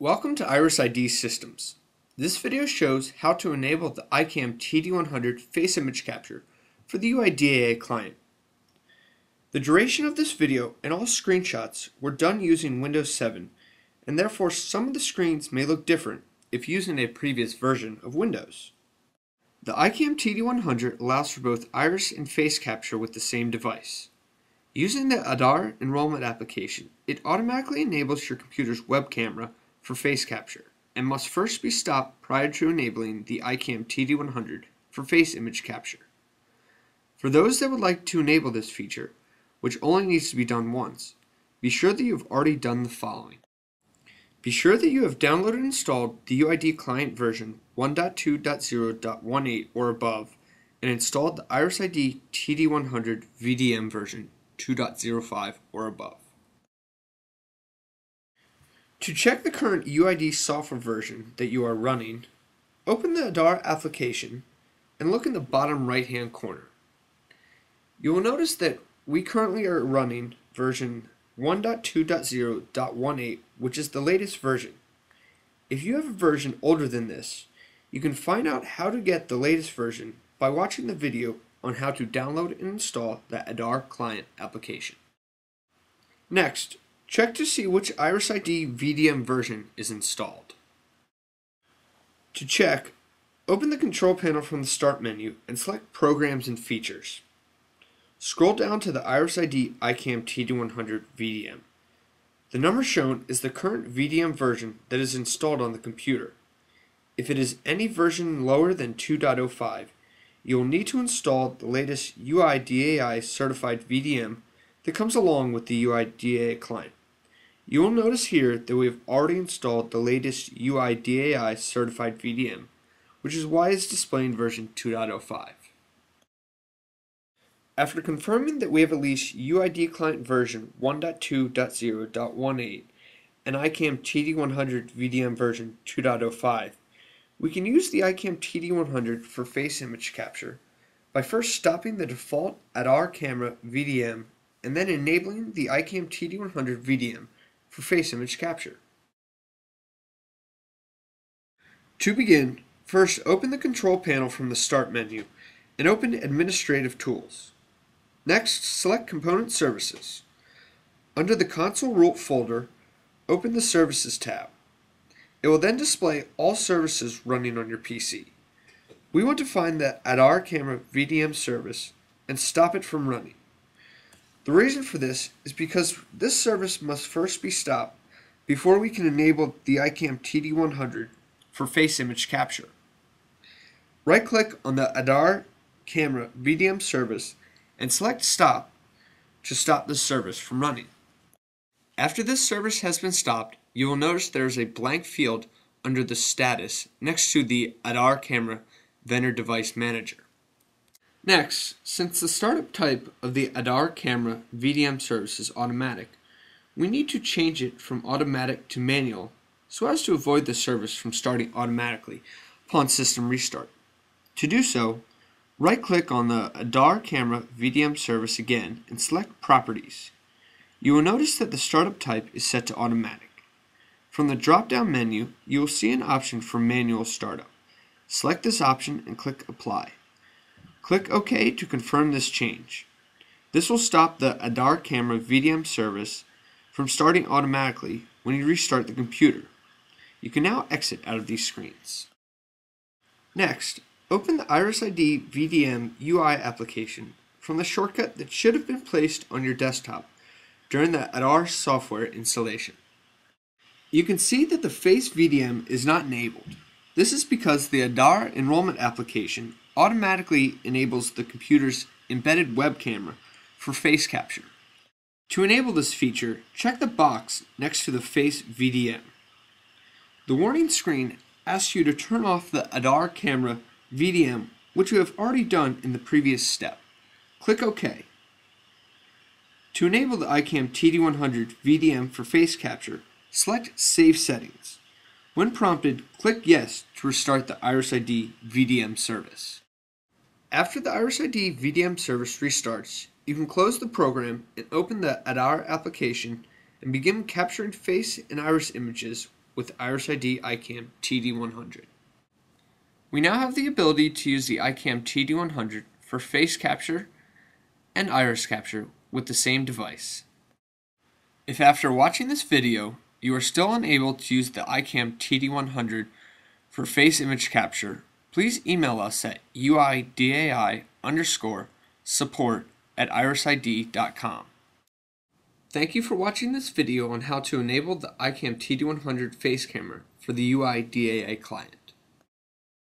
Welcome to Iris ID Systems. This video shows how to enable the iCam TD100 face image capture for the UIDAI client. The duration of this video and all screenshots were done using Windows 7 and therefore some of the screens may look different if using a previous version of Windows. The iCam TD100 allows for both iris and face capture with the same device. Using the Aadhaar enrollment application, it automatically enables your computer's web camera for face capture and must first be stopped prior to enabling the iCam TD100 for face image capture. For those that would like to enable this feature, which only needs to be done once, be sure that you have already done the following. Be sure that you have downloaded and installed the UID client version 1.2.0.18 or above and installed the Iris ID TD100 VDM version 2.05 or above. To check the current UID software version that you are running, open the Aadhaar application and look in the bottom right hand corner. You will notice that we currently are running version 1.2.0.18, which is the latest version. If you have a version older than this, you can find out how to get the latest version by watching the video on how to download and install the Aadhaar client application. Next, Check to see which Iris ID VDM version is installed. To check, open the control panel from the Start menu and select Programs and Features. Scroll down to the Iris ID iCam TD100 VDM. The number shown is the current VDM version that is installed on the computer. If it is any version lower than 2.05, you will need to install the latest UIDAI certified VDM that comes along with the UIDAI client. You will notice here that we have already installed the latest UIDAI certified VDM, which is why it's displaying version 2.05. After confirming that we have at least UID client version 1.2.0.18 and iCam TD100 VDM version 2.05, we can use the iCam TD100 for face image capture by first stopping the default Aadhaar camera VDM and then enabling the iCam TD100 VDM for face image capture. To begin, first open the control panel from the Start menu and open Administrative Tools. Next, select Component Services. Under the Console Root folder, open the Services tab. It will then display all services running on your PC. We want to find the Aadhaar Camera VDM service and stop it from running. The reason for this is because this service must first be stopped before we can enable the iCam TD100 for face image capture. Right click on the Aadhaar camera VDM service and select stop to stop this service from running. After this service has been stopped, you will notice there is a blank field under the status next to the Aadhaar camera vendor device manager. Next, since the startup type of the Aadhaar camera VDM service is automatic, we need to change it from automatic to manual so as to avoid the service from starting automatically upon system restart. To do so, right-click on the Aadhaar camera VDM service again and select Properties. You will notice that the startup type is set to automatic. From the drop-down menu, you will see an option for manual startup. Select this option and click Apply. Click OK to confirm this change. This will stop the Aadhaar camera VDM service from starting automatically when you restart the computer. You can now exit out of these screens. Next, open the Iris ID VDM UI application from the shortcut that should have been placed on your desktop during the Aadhaar software installation. You can see that the Face VDM is not enabled. This is because the Aadhaar enrollment application automatically enables the computer's embedded web camera for face capture. To enable this feature, check the box next to the Face VDM. The warning screen asks you to turn off the Aadhaar camera VDM, which you have already done in the previous step. Click OK. To enable the iCam TD100 VDM for face capture, select Save Settings. When prompted, click Yes to restart the Iris ID VDM service. After the Iris ID VDM service restarts, you can close the program and open the Aadhaar application and begin capturing face and iris images with Iris ID iCam TD100. We now have the ability to use the iCam TD100 for face capture and iris capture with the same device. If after watching this video you are still unable to use the iCam TD100 for face image capture, please email us at uidai underscore support at irisid.com. Thank you for watching this video on how to enable the iCam TD100 face camera for the UIDAI client.